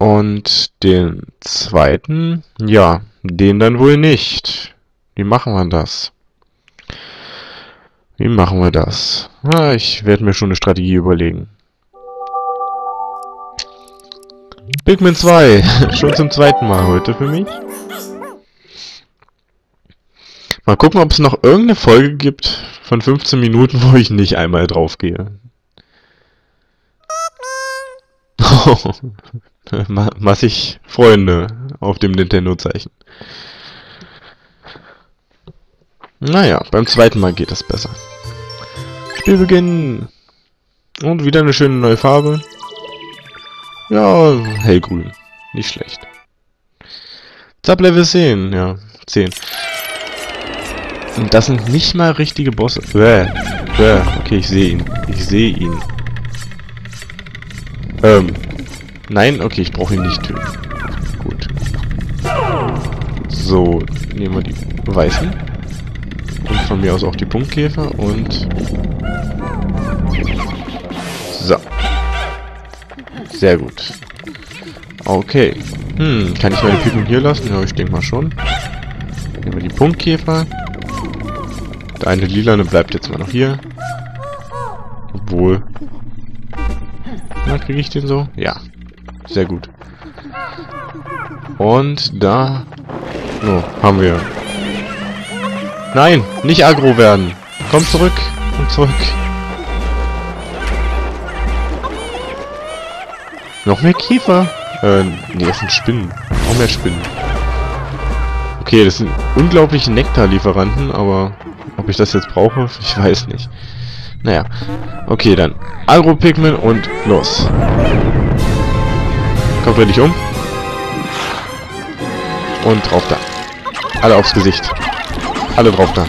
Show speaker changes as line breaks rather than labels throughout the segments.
Und den zweiten, ja, den dann wohl nicht. Wie machen wir das? Wie machen wir das? Na, ich werde mir schon eine Strategie überlegen. Pikmin 2. schon zum zweiten Mal heute für mich. Mal gucken, ob es noch irgendeine Folge gibt von 15 Minuten, wo ich nicht einmal drauf gehe. massig Freunde auf dem Nintendo-Zeichen. Naja, beim zweiten Mal geht es besser. Spielbeginn. Und wieder eine schöne neue Farbe. Ja, hellgrün. Nicht schlecht. Sublevel 10, ja, 10. Und das sind nicht mal richtige Bosse. Bäh, bäh. Okay, ich sehe ihn. Ich sehe ihn. Ähm, Nein? Okay, ich brauche ihn nicht töten. Gut. So, nehmen wir die weißen. Und von mir aus auch die Punktkäfer und... So. Sehr gut. Okay. Hm, kann ich meine Pikmin hier lassen? Ja, ich denke mal schon. Nehmen wir die Punktkäfer. Der eine lilane bleibt jetzt mal noch hier. Obwohl... Na, kriege ich den so? Ja. Sehr gut. Und da... Oh, haben wir. Nein, nicht aggro werden. Komm zurück und zurück. Noch mehr Kiefer? Äh, nee, das sind Spinnen. Noch mehr Spinnen. Okay, das sind unglaubliche Nektarlieferanten, aber ob ich das jetzt brauche, ich weiß nicht. Naja. Okay, dann Agro-Pigment und los. Kommt er nicht um. Und drauf da. Alle aufs Gesicht. Alle drauf da.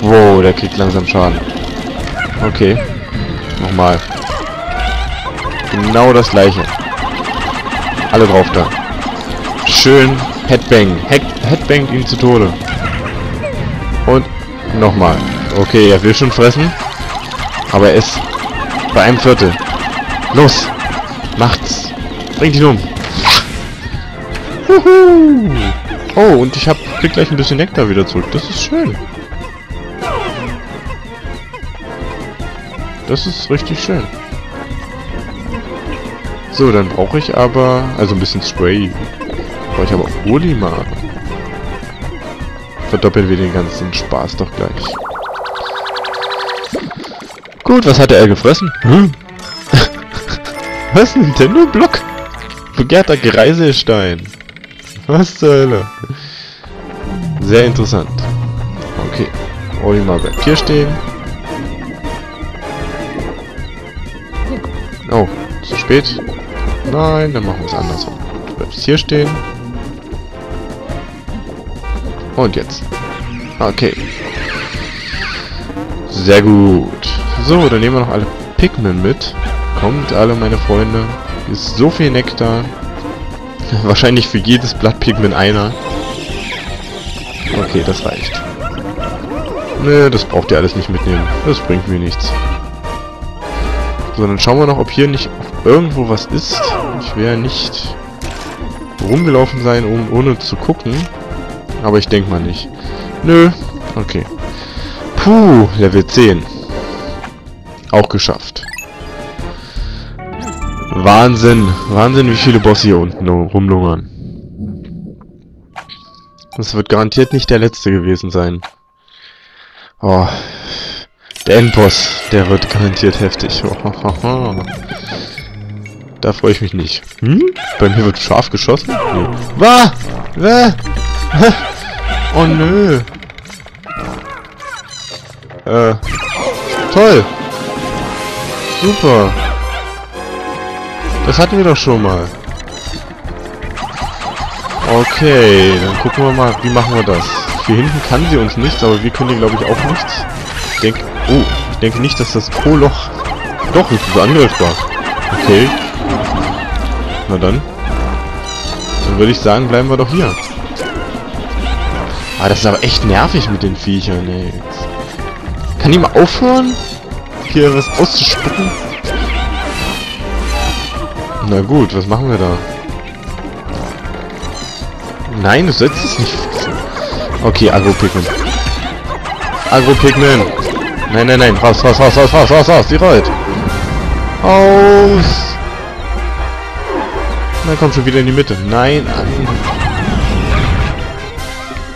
Wow, der kriegt langsam Schaden. Okay. Nochmal. Genau das gleiche. Alle drauf da. Schön Headbang. Head Headbang ihn zu Tode. Und nochmal. Okay, er will schon fressen. Aber er ist bei einem Viertel. Los! Macht's! Bringt ihn um! Juhu! Oh, und ich hab, krieg gleich ein bisschen Nektar wieder zurück. Das ist schön. Das ist richtig schön. So, dann brauche ich aber... Also ein bisschen Spray. Brauche ich aber Olimar. Verdoppeln wir den ganzen Spaß doch gleich. Gut, was hat er gefressen? Hm? Was? Nintendo-Block? Begehrter Greiselstein. Was zur Hölle? Sehr interessant. Okay. Olimar bleibt hier stehen. Oh, zu spät. Nein, dann machen wir es andersrum. Du bleibst hier stehen. Und jetzt. Okay. Sehr gut. So, dann nehmen wir noch alle Pikmin mit. Kommt alle meine Freunde. Ist so viel Nektar. Wahrscheinlich für jedes Blattpigment einer. Okay, das reicht. Ne, das braucht ihr alles nicht mitnehmen. Das bringt mir nichts. So, dann schauen wir noch, ob hier nicht irgendwo was ist. Ich werde nicht rumgelaufen sein, um, ohne zu gucken. Aber ich denke mal nicht. Nö. Okay. Puh, Level 10. Auch geschafft. Wahnsinn. Wahnsinn, wie viele Bosse hier unten rumlungern. Das wird garantiert nicht der letzte gewesen sein. Oh. Der Endboss, der wird garantiert heftig. da freue ich mich nicht. Hm? Bei mir wird scharf geschossen? Nee. Wah! Wah! Oh nö. Äh. Toll. Super. Das hatten wir doch schon mal. Okay, dann gucken wir mal, wie machen wir das. Hier hinten kann sie uns nichts, aber wir können ihr, glaube ich, auch nichts. Ich denke... Oh, ich denke nicht, dass das Po-Loch... Doch, es ist angreifbar. Okay. Na dann. Dann würde ich sagen, bleiben wir doch hier. Ah, das ist aber echt nervig mit den Viechern, ey. Kann die mal aufhören, hier was auszuspucken? Na gut, was machen wir da? Nein, du sollst es nicht. Okay, Agro-Pigment. Agro-Pigment. Nein, nein, nein. Raus, raus, raus, raus, raus, raus, raus. Die rollt. Aus. Na, komm schon wieder in die Mitte. Nein, an.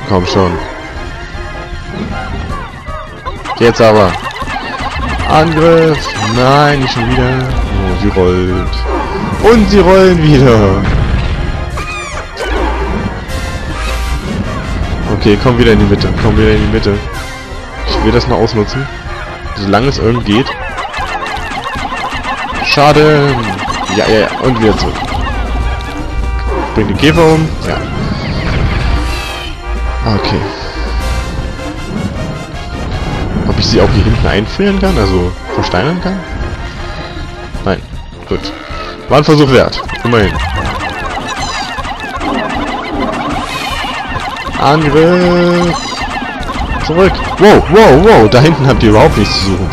Komm schon. Jetzt aber. Angriff. Nein, nicht schon wieder. Oh, sie rollt. Und sie rollen wieder. Okay, komm wieder in die Mitte. Komm wieder in die Mitte. Ich will das mal ausnutzen. Solange es irgendwie geht. Schade. Ja, ja, ja. Und wieder zurück. Bring die Käfer um. Ja. Okay. Ob ich sie auch hier hinten einfrieren kann? Also versteinern kann? Nein. Gut. War ein Versuch wert. Immerhin. Angriff! Zurück! Wow, wow, wow! Da hinten habt ihr überhaupt nichts zu suchen.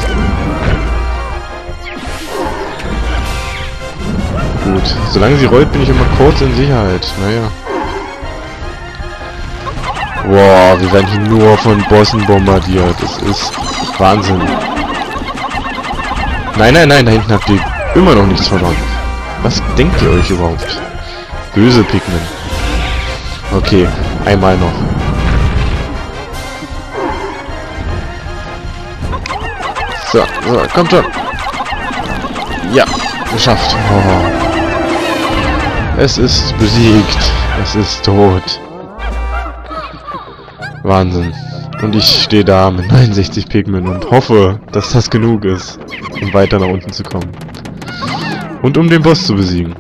Gut. Solange sie rollt, bin ich immer kurz in Sicherheit. Naja. Wow, wir werden hier nur von Bossen bombardiert. Das ist Wahnsinn. Nein, nein, nein, da hinten habt ihr immer noch nichts verloren. Was denkt ihr euch überhaupt? Böse Pigment. Okay, einmal noch. So, so, kommt schon. Ja, geschafft. Oh. Es ist besiegt. Es ist tot. Wahnsinn. Und ich stehe da mit 69 Pigment und hoffe, dass das genug ist, um weiter nach unten zu kommen. Und um den Boss zu besiegen.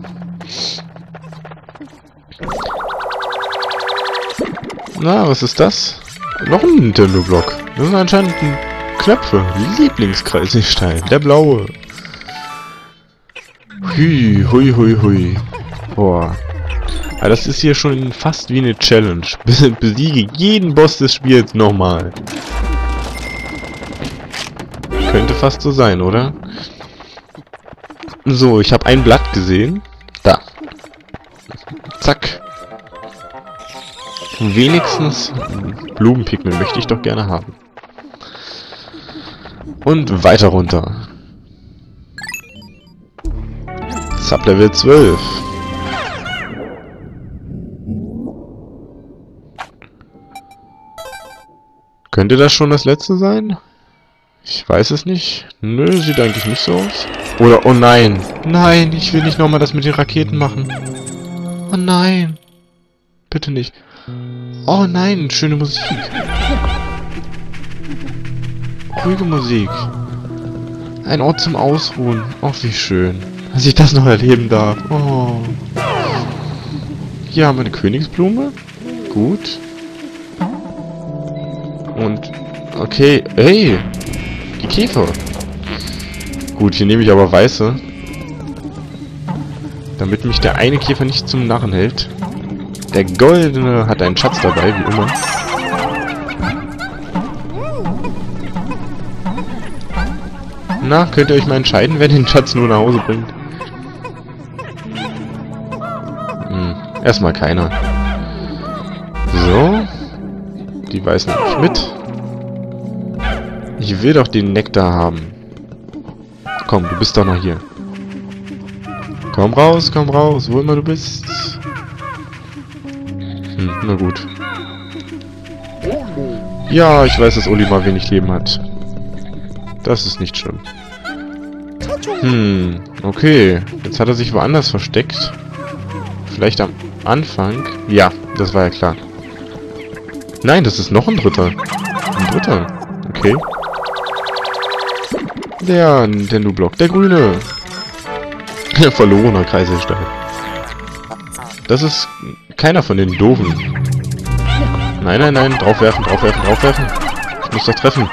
Na, was ist das? Noch ein Nintendo-Block. Das sind anscheinend Knöpfe. Lieblingskreiselstein. Der blaue. Hui, hui, hui, hui. Boah. Aber das ist hier schon fast wie eine Challenge. Besiege jeden Boss des Spiels nochmal. Könnte fast so sein, oder? So, ich habe ein Blatt gesehen. Da. Zack. Wenigstens Blumenpigment möchte ich doch gerne haben. Und weiter runter. Sublevel 12. Könnte das schon das letzte sein? Ich weiß es nicht. Nö, sieht eigentlich nicht so aus. Oder, oh nein. Nein, ich will nicht nochmal das mit den Raketen machen. Oh nein. Bitte nicht. Oh nein, schöne Musik. Ruhige Musik. Ein Ort zum Ausruhen. Oh, wie schön. Dass ich das noch erleben darf. Oh. Hier haben wir eine Königsblume. Gut. Und, okay, hey, die Käfer. Gut, hier nehme ich aber weiße. Damit mich der eine Käfer nicht zum Narren hält. Der goldene hat einen Schatz dabei, wie immer. Na, könnt ihr euch mal entscheiden, wer den Schatz nur nach Hause bringt? Hm, erstmal keiner. So. Die weiß nämlich mit. Ich will doch den Nektar haben. Komm, du bist doch noch hier. Komm raus, komm raus, wo immer du bist. Hm, na gut. Ja, ich weiß, dass Uli mal wenig Leben hat. Das ist nicht schlimm. Hm, okay. Jetzt hat er sich woanders versteckt. Vielleicht am Anfang. Ja, das war ja klar. Nein, das ist noch ein dritter. Ein dritter. Okay. Der Nintendo-Block. Der grüne. Verlorener Kreiselstein. Das ist keiner von den doofen. Nein, nein, nein. Draufwerfen, draufwerfen, draufwerfen. Ich muss doch treffen.